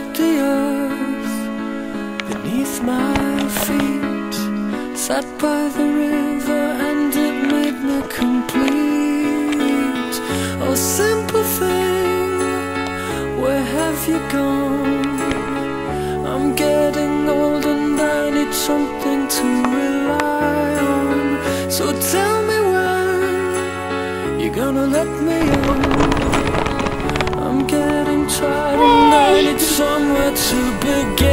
felt the earth beneath my feet. Sat by the river and it made me complete. Oh simple thing, where have you gone? I'm getting old and I need something to rely on. So tell me when you're gonna let me on. I'm getting tired somewhere to begin.